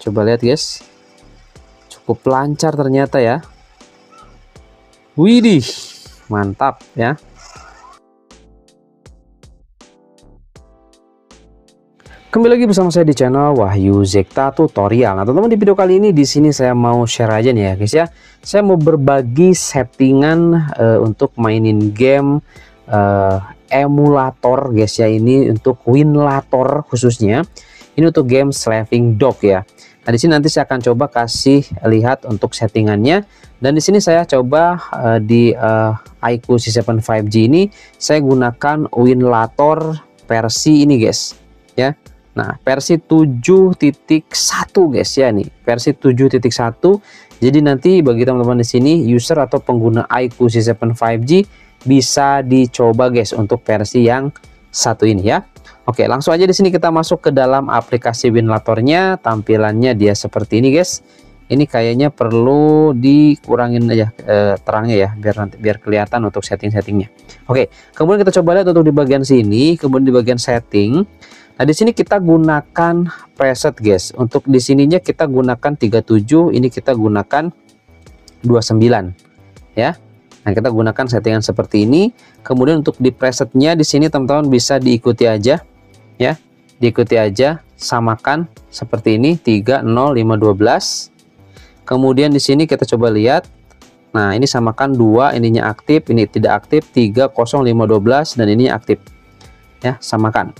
Coba lihat guys. Cukup lancar ternyata ya. Widih, mantap ya. Kembali lagi bersama saya di channel Wahyu Zekta Tutorial. Nah, teman-teman di video kali ini di sini saya mau share aja nih ya, guys ya. Saya mau berbagi settingan uh, untuk mainin game uh, emulator guys ya ini untuk Winlator khususnya. Ini untuk game Slaving Dog ya. Nah, di sini nanti saya akan coba kasih lihat untuk settingannya dan di sini saya coba uh, di uh, iQOO C7 5G ini saya gunakan Winlator versi ini guys ya Nah, versi 7.1 guys ya nih, versi 7.1. Jadi nanti bagi teman-teman di sini user atau pengguna iQOO C7 5G bisa dicoba guys untuk versi yang satu ini ya. Oke, langsung aja di sini kita masuk ke dalam aplikasi Winlatornya. Tampilannya dia seperti ini guys. Ini kayaknya perlu dikurangin aja eh, terangnya ya biar nanti biar kelihatan untuk setting-settingnya. Oke, kemudian kita coba lihat untuk di bagian sini, kemudian di bagian setting Nah, di sini kita gunakan preset, guys. Untuk di sininya kita gunakan 37, ini kita gunakan 29, ya. Nah, kita gunakan settingan seperti ini. Kemudian untuk di presetnya di sini teman-teman bisa diikuti aja, ya. Diikuti aja, samakan seperti ini 3 0 5 12. Kemudian di sini kita coba lihat. Nah, ini samakan dua, ininya aktif, ini tidak aktif, 3 0 5 12 dan ini aktif. Ya, samakan.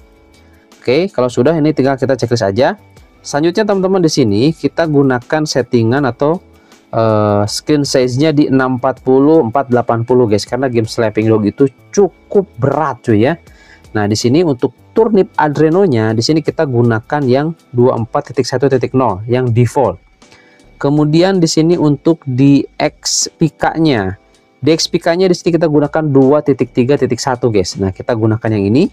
Oke, kalau sudah ini tinggal kita checklist aja. Selanjutnya teman-teman di sini kita gunakan settingan atau uh, screen size-nya di 640 480 guys karena game Slapping Dog itu cukup berat cuy ya. Nah, di sini untuk turnip adrenonya di sini kita gunakan yang 24.1.0 yang default. Kemudian di sini untuk di XPK-nya. Di XPK-nya di sini kita gunakan 2.3.1 guys. Nah, kita gunakan yang ini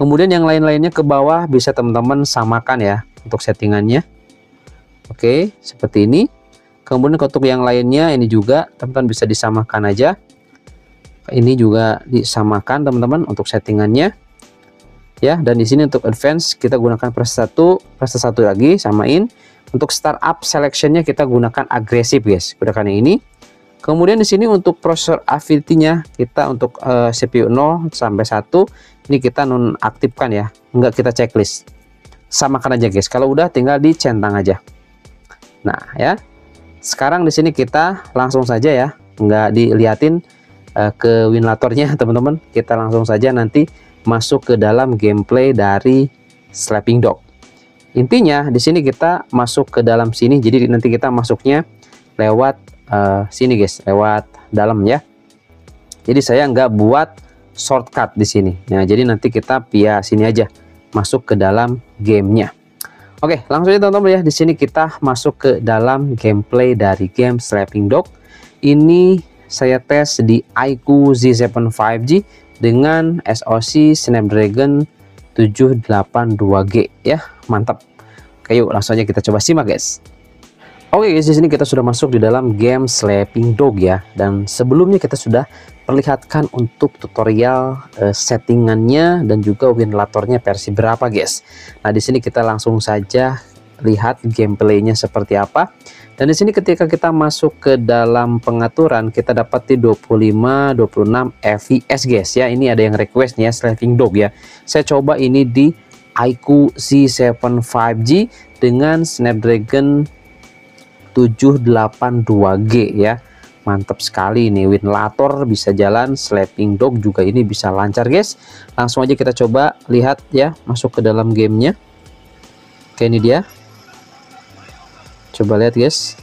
kemudian yang lain-lainnya ke bawah bisa teman-teman samakan ya untuk settingannya oke seperti ini kemudian untuk yang lainnya ini juga teman-teman bisa disamakan aja ini juga disamakan teman-teman untuk settingannya ya dan di sini untuk advance kita gunakan press satu press satu lagi samain untuk startup selectionnya kita gunakan agresif guys gunakan yang ini Kemudian di sini untuk prosesor Affinity-nya kita untuk uh, CPU 0 sampai 1 ini kita nonaktifkan ya, enggak kita checklist. Samakan aja guys. Kalau udah tinggal dicentang aja. Nah, ya. Sekarang di sini kita langsung saja ya, enggak diliatin uh, ke Winlatornya teman-teman. Kita langsung saja nanti masuk ke dalam gameplay dari Slapping Dog. Intinya di sini kita masuk ke dalam sini. Jadi nanti kita masuknya lewat uh, sini guys. Lewat dalam ya. Jadi saya nggak buat shortcut di sini. Nah jadi nanti kita via sini aja masuk ke dalam gamenya. Oke langsung aja teman-teman ya. Di sini kita masuk ke dalam gameplay dari game Slapping Dog. Ini saya tes di iQOO Z7 5G dengan SoC Snapdragon 782G ya mantap Oke yuk langsung aja kita coba simak guys Oke guys, di sini kita sudah masuk di dalam game Sleeping Dog ya. Dan sebelumnya kita sudah perlihatkan untuk tutorial uh, settingannya dan juga ventilatornya versi berapa guys. Nah, di sini kita langsung saja lihat gameplaynya seperti apa. Dan di sini ketika kita masuk ke dalam pengaturan, kita dapat di 25 26 fps guys ya. Ini ada yang request nih ya Sleeping Dog ya. Saya coba ini di iQOO Z7 5G dengan Snapdragon 782G ya mantap sekali ini Winlator bisa jalan Slapping Dog juga ini bisa lancar guys langsung aja kita coba lihat ya masuk ke dalam gamenya oke ini dia coba lihat guys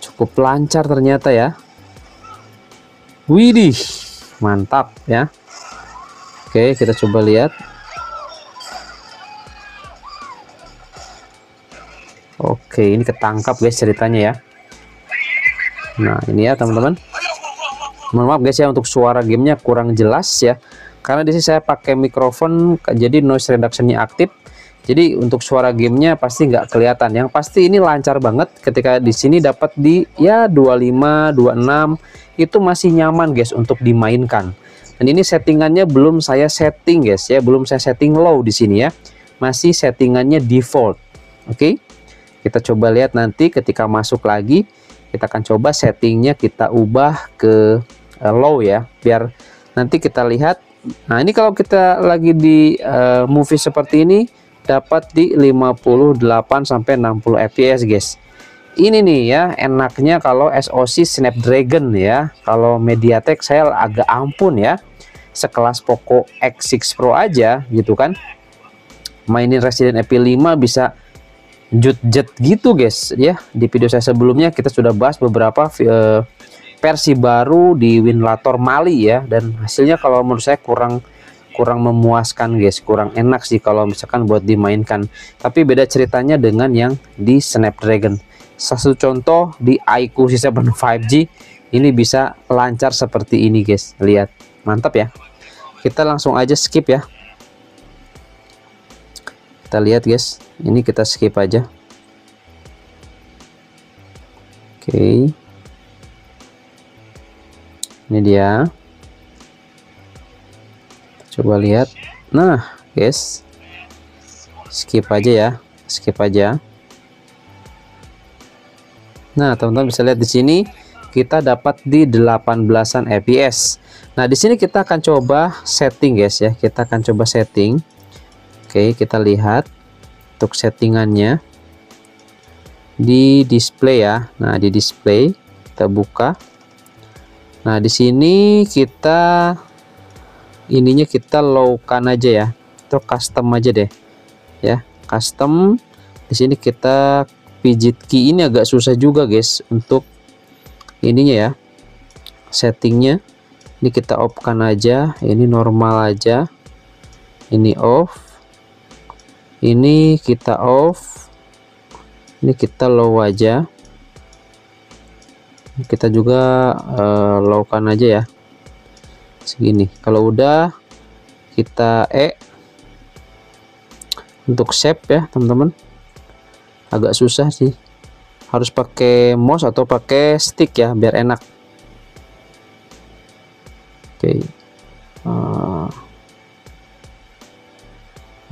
cukup lancar ternyata ya Widih mantap ya oke kita coba lihat Oke, ini ketangkap guys ceritanya ya. Nah, ini ya teman-teman. Mohon maaf guys ya untuk suara gamenya kurang jelas ya. Karena di sini saya pakai mikrofon jadi noise reductionnya aktif. Jadi untuk suara gamenya pasti nggak kelihatan. Yang pasti ini lancar banget ketika di sini dapat di ya 25, 26 itu masih nyaman guys untuk dimainkan. Dan ini settingannya belum saya setting guys ya, belum saya setting low di sini ya. Masih settingannya default. Oke. Kita coba lihat nanti ketika masuk lagi kita akan coba settingnya kita ubah ke uh, low ya biar nanti kita lihat nah ini kalau kita lagi di uh, movie seperti ini dapat di 58 sampai 60 fps guys. Ini nih ya enaknya kalau SoC Snapdragon ya. Kalau MediaTek saya agak ampun ya. Sekelas Poco X6 Pro aja gitu kan. Mainin Resident Evil 5 bisa jet-jet gitu guys ya. Di video saya sebelumnya kita sudah bahas beberapa uh, versi baru di Winlator Mali ya. Dan hasilnya kalau menurut saya kurang kurang memuaskan guys. Kurang enak sih kalau misalkan buat dimainkan. Tapi beda ceritanya dengan yang di Snapdragon. Satu contoh di iQOO C7 5G ini bisa lancar seperti ini guys. Lihat. Mantap ya. Kita langsung aja skip ya. Kita lihat guys. Ini kita skip aja. Oke. Okay. ini dia coba lihat. Nah guys. Skip aja ya. Skip aja. Nah teman-teman bisa lihat di sini kita dapat di 18an fps nah di sini kita akan coba setting guys ya. Kita akan coba setting. Oke kita lihat untuk settingannya. Di display ya. Nah di display kita buka. Nah di sini kita ininya kita lowkan aja ya. Atau custom aja deh. Ya custom. Di sini kita pijit key ini agak susah juga guys untuk ininya ya. Settingnya. Ini kita off kan aja. Ini normal aja. Ini off. Ini kita off. Ini kita low aja. Kita juga uh, low kan aja ya segini. Kalau udah kita E. Untuk shape ya teman-teman. Agak susah sih. Harus pakai mouse atau pakai stick ya biar enak. Oke. Okay. uh,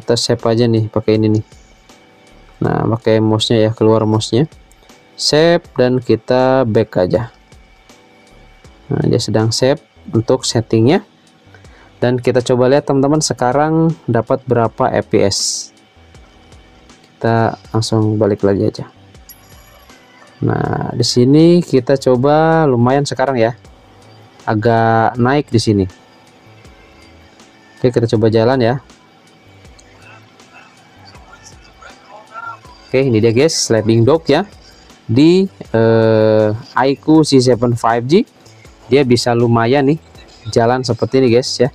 kita save aja nih pakai ini nih. Nah pakai mouse nya ya keluar mouse nya save dan kita back aja. Nah dia sedang save untuk settingnya. Dan kita coba lihat teman-teman sekarang dapat berapa fps kita langsung balik lagi aja. Nah di sini kita coba lumayan sekarang ya. Agak naik di sini. Oke kita coba jalan ya. Oke ini dia guys sliding dock ya. Di uh, iQOO C7 5G dia bisa lumayan nih jalan seperti ini guys ya.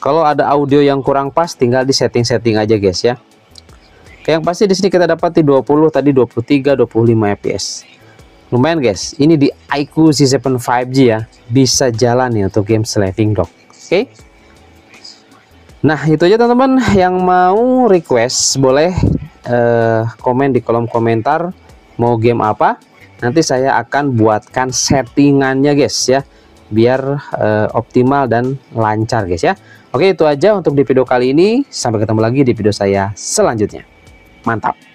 Kalau ada audio yang kurang pas tinggal di setting-setting aja guys ya. Oke yang pasti di sini kita dapat di 20 tadi 23 25 fps lumayan guys. Ini di iQOO C7 5G ya. Bisa jalan nih untuk game sliding dock oke? Nah itu aja teman-teman yang mau request boleh eh, komen di kolom komentar mau game apa nanti saya akan buatkan settingannya guys ya. Biar eh, optimal dan lancar guys ya. Oke itu aja untuk di video kali ini. Sampai ketemu lagi di video saya selanjutnya. Mantap